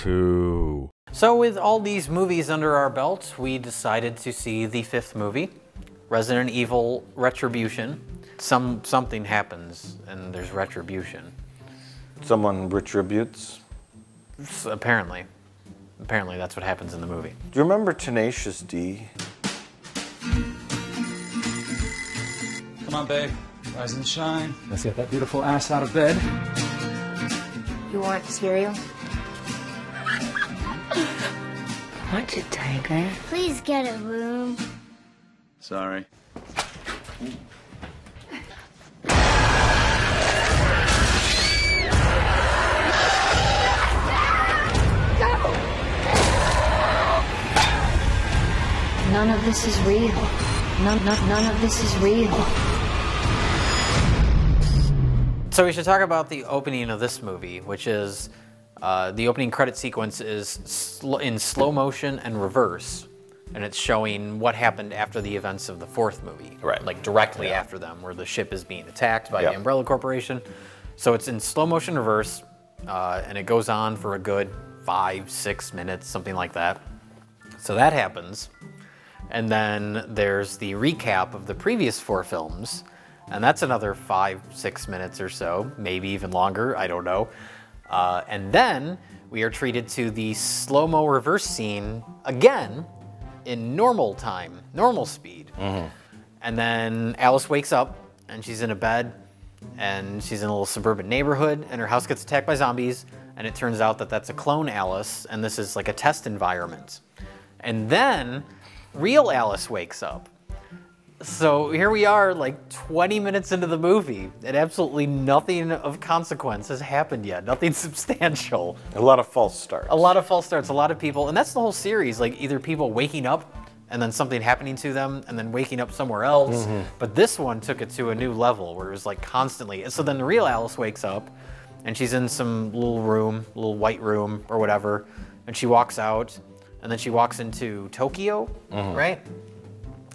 two. So, with all these movies under our belt, we decided to see the fifth movie, Resident Evil Retribution. Some something happens and there's retribution. Someone retributes. S- apparently, apparently that's what happens in the movie. Do you remember Tenacious D? Come on, babe. Rise and shine. Let's get that beautiful ass out of bed. You want cereal? What's it, Tiger? Please get a room. Sorry. None of this is real. None, none, none of this is real. So we should talk about the opening of this movie, which is uh, the opening credit sequence is sl- in slow motion and reverse, and it's showing what happened after the events of the fourth movie, Right. Like directly after them, where the ship is being attacked by Yeah. the Umbrella Corporation. So it's in slow motion reverse, uh, and it goes on for a good five, six minutes, something like that. So that happens. And then there's the recap of the previous four films, and that's another five, six minutes or so, maybe even longer, I don't know. Uh, and then we are treated to the slow mo reverse scene again in normal time, normal speed. And then Alice wakes up and she's in a bed and she's in a little suburban neighborhood and her house gets attacked by zombies. And it turns out that that's a clone Alice and this is like a test environment. And then real Alice wakes up. So here we are, like 20 minutes into the movie, and absolutely nothing of consequence has happened yet. Nothing substantial. A lot of false starts. A lot of false starts, a lot of people, and that's the whole series. Like either people waking up and then something happening to them, and then waking up somewhere else. Mm-hmm. But this one took it to a new level where it was like constantly. So then the real Alice wakes up, and she's in some little room, little white room or whatever, and she walks out, and then she walks into Tokyo, mm-hmm. right?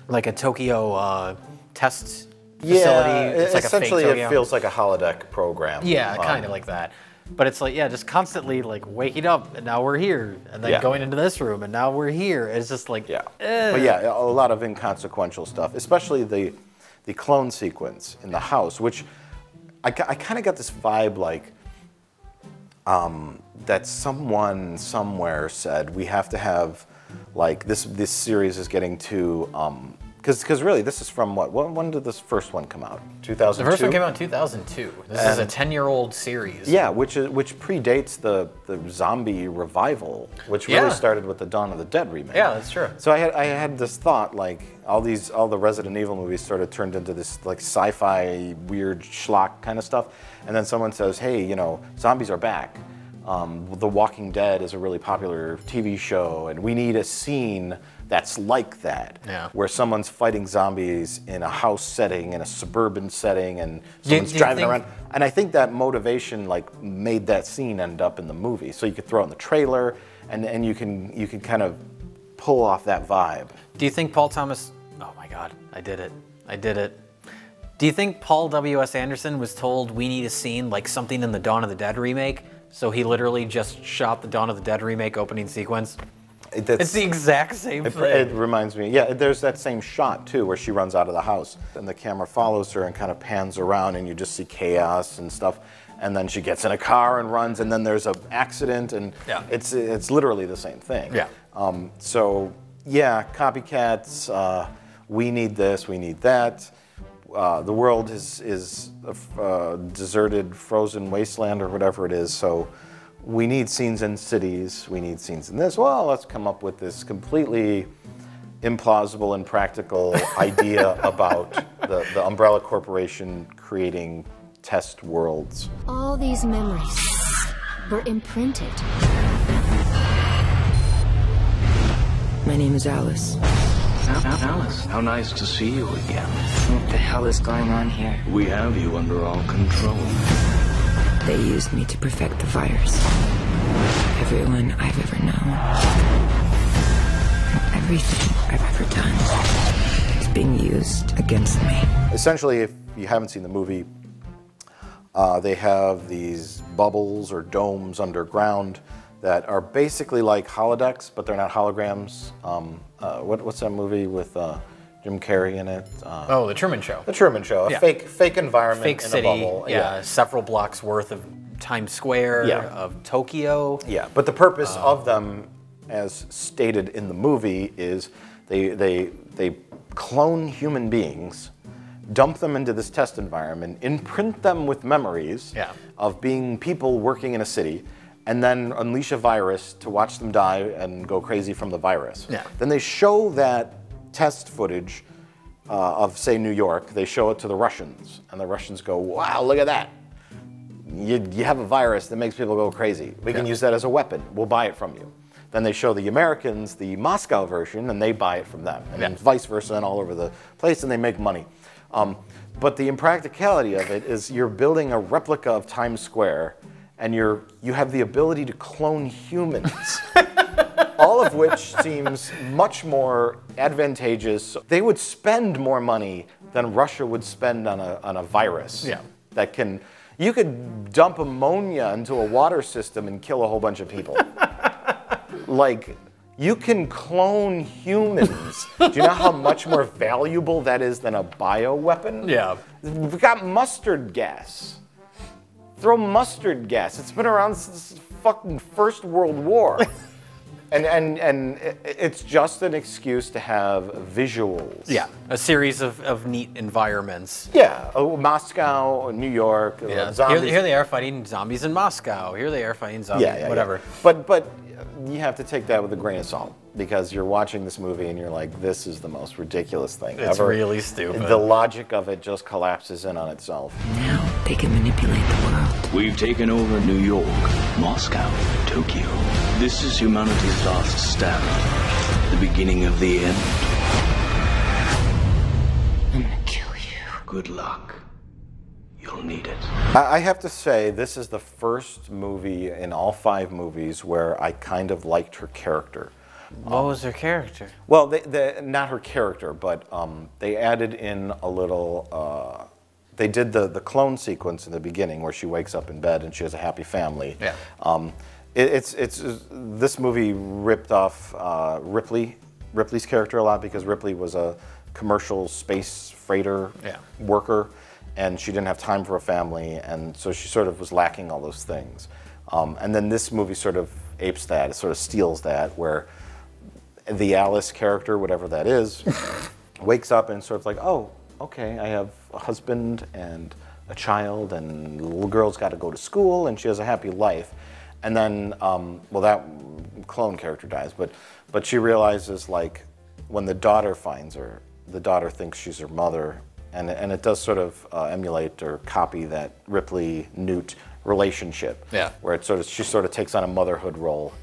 Like a Tokyo uh, test facility. Yeah, It's like essentially it feels like a holodeck program. Yeah, Um, kind of like that. But it's like, yeah, just constantly like waking up and now we're here, and then Yeah. going into this room and now we're here. It's just like, Yeah. eh. But yeah, a lot of inconsequential stuff, especially the the clone sequence in the house, which I, I kind of got this vibe like um, that someone somewhere said we have to have like this this series is getting to um, because because really this is from what when, when did this first one come out 2002 The first one came out in 2002. This is a 10 year old series. yeah which is which predates the the zombie revival which really Yeah. started with the Dawn of the Dead remake Yeah, that's true. so I had I had this thought like all these all the Resident Evil movies sort of turned into this like sci-fi weird schlock kind of stuff, and then someone says, hey, you know, zombies are back. Um, the Walking Dead is a really popular TV show, and we need a scene that's like that, Yeah. where someone's fighting zombies in a house setting, in a suburban setting, and someone's do you driving around. And I think that motivation like made that scene end up in the movie. So you could throw it in the trailer, and and you can you can kind of pull off that vibe. Do you think Paul Thomas? Oh my God, I did it! I did it. Do you think Paul W. S. Anderson was told we need a scene like something in the Dawn of the Dead remake? So he literally just shot the Dawn of the Dead remake opening sequence. That's- It's the exact same It, thing. it reminds me, yeah, there's that same shot too where she runs out of the house and the camera follows her and kind of pans around and you just see chaos and stuff. And then she gets in a car and runs and then there's an accident and Yeah. it's it's literally the same thing. Yeah. Um, so yeah, copycats, uh, we need this, we need that. Uh, the world is is a f- uh, deserted, frozen wasteland or whatever it is. So we need scenes in cities. We need scenes in this. Well, let's come up with this completely implausible and practical idea about the, the Umbrella Corporation creating test worlds. All these memories were imprinted. My name is Alice. Alice, how nice to see you again. What the hell is going on here? We have you under all control. They used me to perfect the virus. Everyone I've ever known. Everything I've ever done is being used against me. Essentially, if you haven't seen the movie, uh, they have these bubbles or domes underground that are basically like holodecks, but they're not holograms. Um, uh, what, what's that movie with uh, Jim Carrey in it? Uh, Oh, the Truman Show. the Truman Show. A Yeah. fake fake environment Fake in city. a bubble. yeah, several blocks worth of Times Square, Yeah. of Tokyo. Yeah, but the purpose of them, as stated in the movie, is they they they clone human beings, dump them into this test environment, imprint them with memories Yeah. of being people working in a city, and then unleash a virus to watch them die and go crazy from the virus. Yeah. Then they show that test footage uh, of, say, New York. They show it to the Russians, and the Russians go, "Wow, look at that." you, you have a virus that makes people go crazy. We can use that as a weapon. We'll buy it from you. Then they show the Americans the Moscow version, and they buy it from them, and then Yeah. vice versa, and all over the place, and they make money. Um, but the impracticality of it is you're building a replica of Times Square, and you're you have the ability to clone humans. all of which seems much more advantageous. They would spend more money than Russia would spend on a, on a virus Yeah. that can. You could dump ammonia into a water system and kill a whole bunch of people. like, you can clone humans. Do you know how much more valuable that is than a bioweapon? Yeah. We've got mustard gas. Throw mustard gas. It's been around since the fucking First World War. and and and it's just an excuse to have visuals. Yeah, a series of, of neat environments. Yeah. Oh, Moscow, uh, New York, uh, Yeah. Here, zombies. here they are fighting zombies in Moscow. Here they are fighting zombies, yeah, yeah, whatever. yeah. But but uh, you have to take that with a grain of salt because you're watching this movie and you're like, this is the most ridiculous thing It's ever. It's really stupid. The logic of it just collapses in on itself. Now they can manipulate the world. We've taken over New York, Moscow, Tokyo. This is humanity's last stand. The beginning of the end. I'm gonna kill you. Good luck. You'll need it. I I have to say, this is the first movie in all five movies where I kind of liked her character. What was her character? Well, they, they, not her character, but um, they added in a little. Uh, they did the, the clone sequence in the beginning where she wakes up in bed and she has a happy family. Yeah. Um, it, it's it's this movie ripped off uh, Ripley Ripley's character a lot because Ripley was a commercial space freighter Yeah. worker, and she didn't have time for a family, and so she sort of was lacking all those things. Um, and then this movie sort of apes that, it sort of steals that, where the Alice character, whatever that is, wakes up and sort of like, oh, okay, I have a husband and a child, and the little girl's got to go to school, and she has a happy life. And then, um, well, that clone character dies, but but she realizes like when the daughter finds her, the daughter thinks she's her mother, and and it does sort of uh, emulate or copy that Ripley Newt relationship, Yeah. where it sort of she sort of takes on a motherhood role,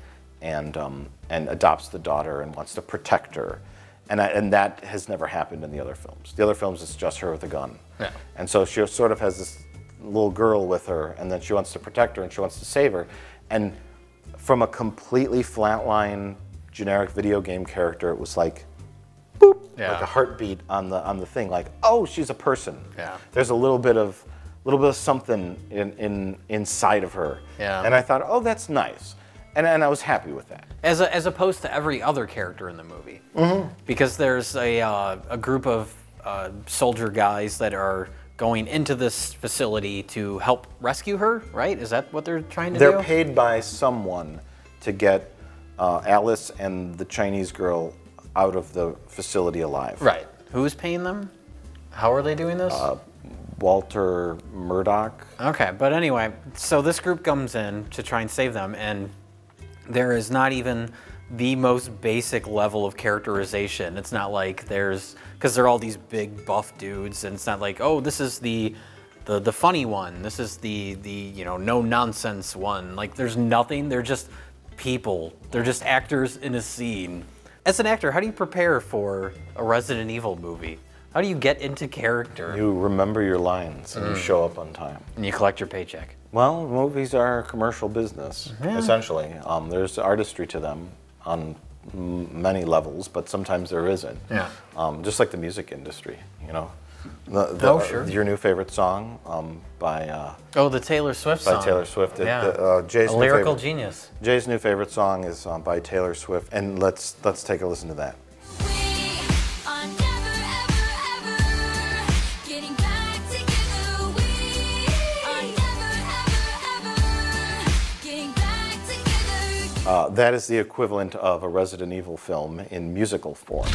and um, and adopts the daughter and wants to protect her, and I, and that has never happened in the other films. The other films it's just her with a gun, Yeah. and so she sort of has this little girl with her, and then she wants to protect her and she wants to save her, and from a completely flatline generic video game character, it was like boop, Yeah. like a heartbeat on the on the thing, like oh she's a person. Yeah. There's a little bit of little bit of something in, in inside of her. Yeah. And I thought, oh that's nice, and and I was happy with that. As, a, as opposed to every other character in the movie. Mm-hmm. Because there's a, uh, a group of uh, soldier guys that are going into this facility to help rescue her, right? Is that what they're trying to do? They're paid by someone to get uh, Alice and the Chinese girl out of the facility alive. Right. Who's paying them? How are they doing this? Uh, Walter Murdoch. Okay, but anyway, so this group comes in to try and save them, and there is not even the most basic level of characterization. It's not like there's because they're all these big buff dudes, and it's not like oh this is the the the funny one, this is the the you know no nonsense one. Like there's nothing. They're just people. They're just actors in a scene. As an actor, how do you prepare for a Resident Evil movie? How do you get into character You remember your lines and you show up on time. and you collect your paycheck? Well, movies are a commercial business, essentially. Um, there's artistry to them on m- many levels, but sometimes there isn't. Yeah. Um, just like the music industry, you know. The, the, Oh, sure. Your new favorite song um, by uh, Oh, the Taylor Swift by song. Taylor Swift. It- Yeah. the, uh, Jay's a lyrical favorite- genius. Jay's new favorite song is um, by Taylor Swift, and let's let's take a listen to that. Uh, that is the equivalent of a Resident Evil film in musical form.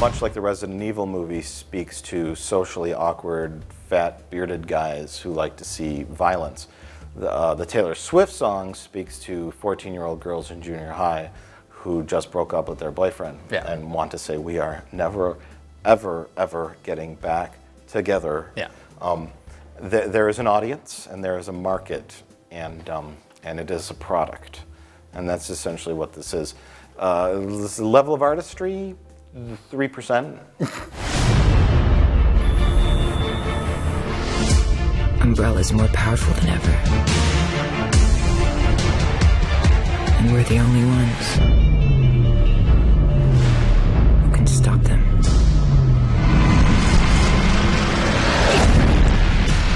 Much like the Resident Evil movie speaks to socially awkward, fat, bearded guys who like to see violence, the, uh, the Taylor Swift song speaks to 14 year old girls in junior high who just broke up with their boyfriend Yeah. and want to say, We are never, ever, ever getting back together. Yeah. Um, th- there is an audience and there is a market, and, um, and it is a product. And that's essentially what this is. Uh, this level of artistry, 3%. Umbrella is more powerful than ever. And we're the only ones who can stop them.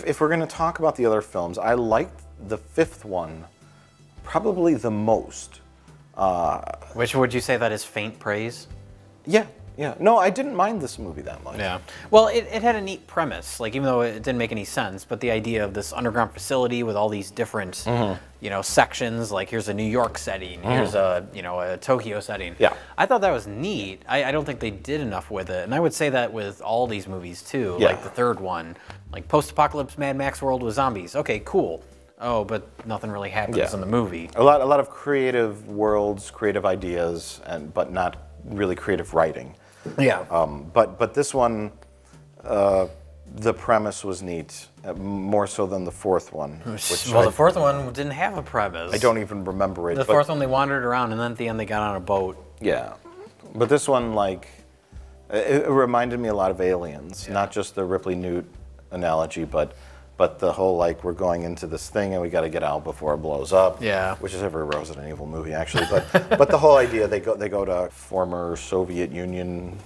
If we're going to talk about the other films, I liked the fifth one probably the most. Which would you say that is faint praise? Yeah, yeah. No, I didn't mind this movie that much. Yeah. Well, it, it had a neat premise, like even though it didn't make any sense, but the idea of this underground facility with all these different, Mm-hmm. you know, sections. Like here's a New York setting, here's a you know a Tokyo setting. Yeah. I thought that was neat. I, I don't think they did enough with it, and I would say that with all these movies too. Yeah. Like the third one, like post-apocalypse Mad Max world with zombies. Okay, cool. Oh, but nothing really happens Yeah. in the movie. A lot, a lot of creative worlds, creative ideas, and but not really creative writing. Yeah. Um, but but this one, uh, the premise was neat, uh, more so than the fourth one. Which well, I, the fourth one didn't have a premise. I don't even remember it. The fourth one, they wandered around, and then at the end, they got on a boat. Yeah, but this one, like, it, it reminded me a lot of Aliens, not just the Ripley Newt analogy, but but the whole like we're going into this thing and we got to get out before it blows up. Yeah. which is every Resident Evil movie actually. But but the whole idea they go they go to a former Soviet Union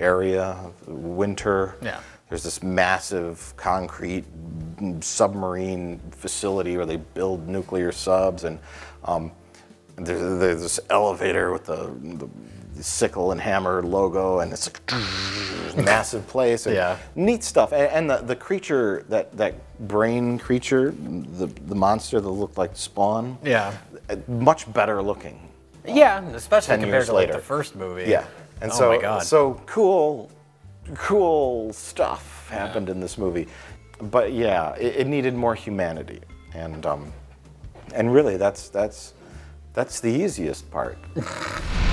area, winter. Yeah. There's this massive concrete submarine facility where they build nuclear subs, and um, there's, there's this elevator with the, the sickle and hammer logo, and it's like massive place. And Yeah. Neat stuff. And, and the, the creature, that, that brain creature, the, the monster that looked like Spawn, Yeah. uh, much better looking. Yeah, especially compared years to like the first movie. Yeah. And oh so, my god. so cool, cool stuff happened in this movie. But yeah, it, it needed more humanity, and um, and really, that's that's that's the easiest part.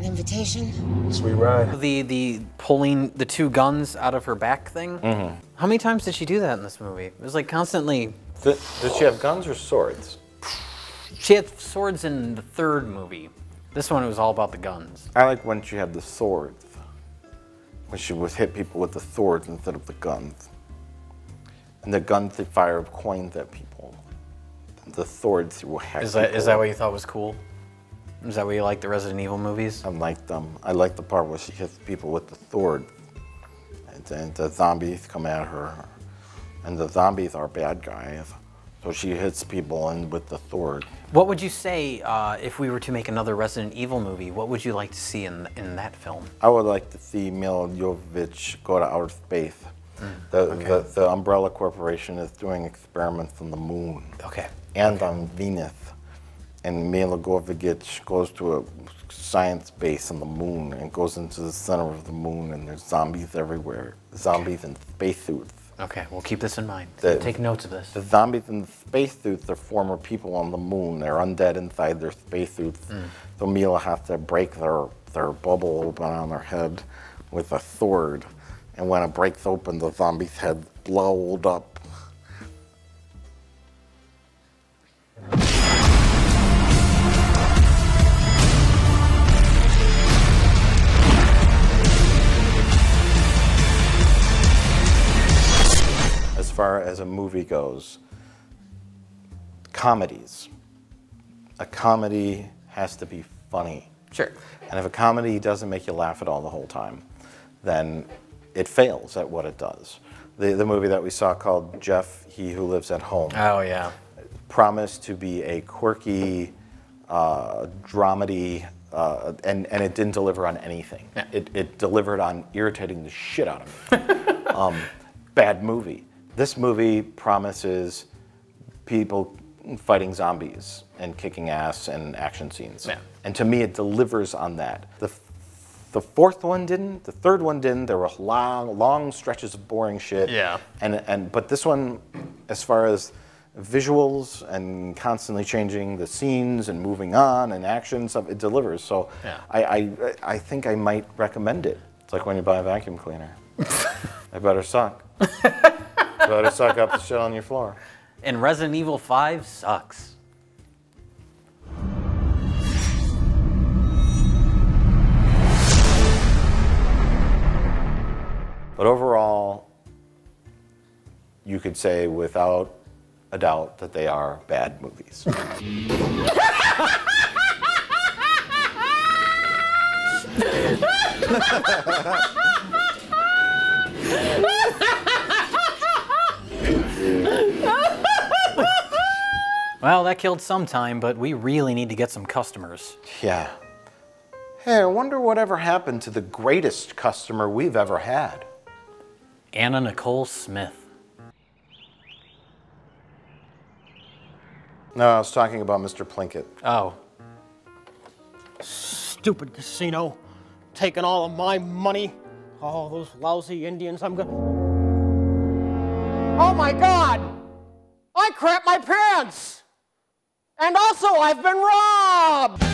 Waiting for a written invitation? Sweet ride. the the pulling the two guns out of her back thing. Mm-hmm. How many times did she do that in this movie? It was like constantly. Did, did she have guns or swords? She had swords in the third movie. This one was all about the guns. I like when she had the swords. When she would hit people with the swords instead of the guns. And the guns they fire coins at people. The swords will hack Is that people is that what you thought was cool? Is that why you like the Resident Evil movies? I like them. I like the part where she hits people with the sword, and then the zombies come at her, and the zombies are bad guys. So she hits people and with the sword. What would you say uh, if we were to make another Resident Evil movie? What would you like to see in in that film? I would like to see Milla Jovovich go to outer space. Mm, The, the, the Umbrella Corporation is doing experiments on the moon Okay. and on Venus. And Milla Jovovich goes to a science base on the moon and goes into the center of the moon, and there's zombies everywhere. Zombies in spacesuits. Okay, we'll keep this in mind. The- Take notes of this. The zombies in the spacesuits are former people on the moon. They're undead inside their spacesuits. Hmm. So Milla has to break their, their bubble open on their head with a sword. And when it breaks open, the zombie's head blowed up. As a movie goes, comedies. A comedy has to be funny. Sure. And if a comedy doesn't make you laugh at all the whole time, then it fails at what it does. The, the movie that we saw called Jeff, He Who Lives at Home, Oh yeah. promised to be a quirky uh, dramedy, uh, and, and it didn't deliver on anything. Yeah. It, it delivered on irritating the shit out of me. um, bad movie. This movie promises people fighting zombies and kicking ass and action scenes. Yeah. And to me, it delivers on that. The, the fourth one didn't. The third one didn't. There were long, long stretches of boring shit. Yeah. And and but this one, as far as visuals and constantly changing the scenes and moving on and action stuff, it delivers. So Yeah. I, I I think I might recommend it. It's like when you buy a vacuum cleaner. I better suck. better suck up the shit on your floor. And Resident Evil 5 sucks. But overall, you could say without a doubt that they are bad movies. Well, that killed some time, but we really need to get some customers. yeah. Hey, I wonder whatever happened to the greatest customer we've ever had. Anna Nicole Smith. No, I was talking about Mr. Plinkett. Oh, Stupid casino. Taking all of my money. All those lousy Indians. I'm gonna. Oh my god! I crap my pants! And also, I've been robbed!